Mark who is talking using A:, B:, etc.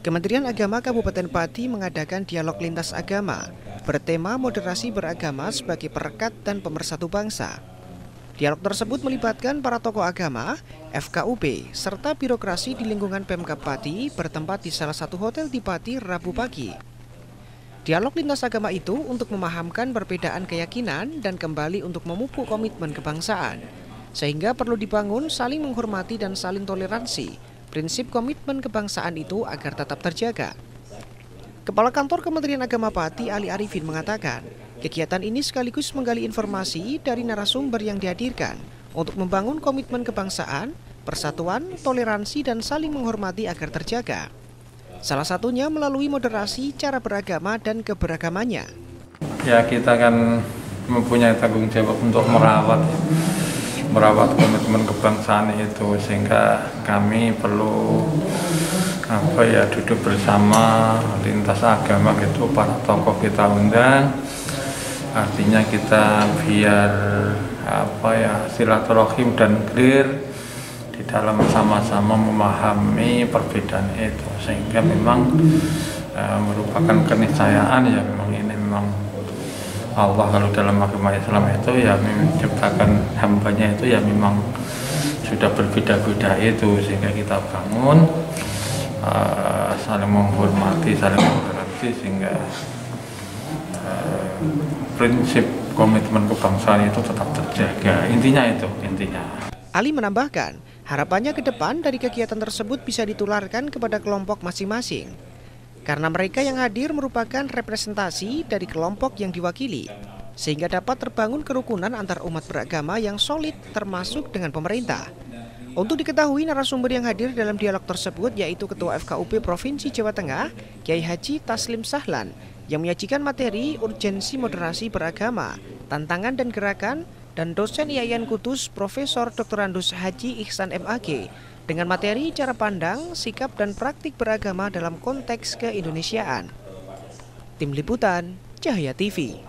A: Kementerian Agama Kabupaten Pati mengadakan dialog lintas agama bertema moderasi beragama sebagai perekat dan pemersatu bangsa. Dialog tersebut melibatkan para tokoh agama, FKUP, serta birokrasi di lingkungan Pemkap Pati bertempat di salah satu hotel di Pati Rabu pagi. Dialog lintas agama itu untuk memahamkan perbedaan keyakinan dan kembali untuk memupuk komitmen kebangsaan, sehingga perlu dibangun saling menghormati dan saling toleransi prinsip komitmen kebangsaan itu agar tetap terjaga. Kepala Kantor Kementerian Agama Pati Ali Arifin mengatakan, kegiatan ini sekaligus menggali informasi dari narasumber yang dihadirkan untuk membangun komitmen kebangsaan, persatuan, toleransi, dan saling menghormati agar terjaga. Salah satunya melalui moderasi cara beragama dan keberagamannya.
B: Ya kita kan mempunyai tanggung jawab untuk merawat merawat komitmen kebangsaan itu sehingga kami perlu apa ya duduk bersama lintas agama gitu para tokoh kita undang. Artinya kita biar apa ya silaturahim dan clear di dalam sama-sama memahami perbedaan itu. Sehingga memang uh, merupakan keniscayaan ya memang ini memang Allah kalau dalam agama Islam itu ya menciptakan hambanya itu ya memang sudah berbeda-beda itu sehingga kita bangun uh, saling menghormati, saling menghormati sehingga uh, prinsip komitmen kebangsaan itu tetap terjaga. Intinya itu, intinya.
A: Ali menambahkan, harapannya ke depan dari kegiatan tersebut bisa ditularkan kepada kelompok masing-masing karena mereka yang hadir merupakan representasi dari kelompok yang diwakili, sehingga dapat terbangun kerukunan antar umat beragama yang solid termasuk dengan pemerintah. Untuk diketahui narasumber yang hadir dalam dialog tersebut yaitu Ketua FKUP Provinsi Jawa Tengah, Kiai Haji Taslim Sahlan, yang menyajikan materi urgensi moderasi beragama, tantangan dan gerakan, dan dosen IAIN Kudus Profesor Dr. Andus Haji Ihsan MAG dengan materi cara pandang, sikap dan praktik beragama dalam konteks keindonesiaan. Tim Liputan, Cahaya TV.